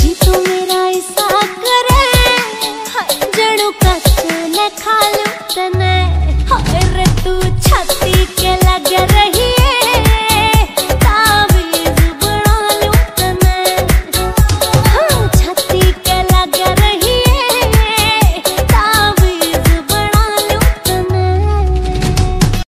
जी तू मेरा ऐसा करे। हाँ, जड़ों का खा लूँ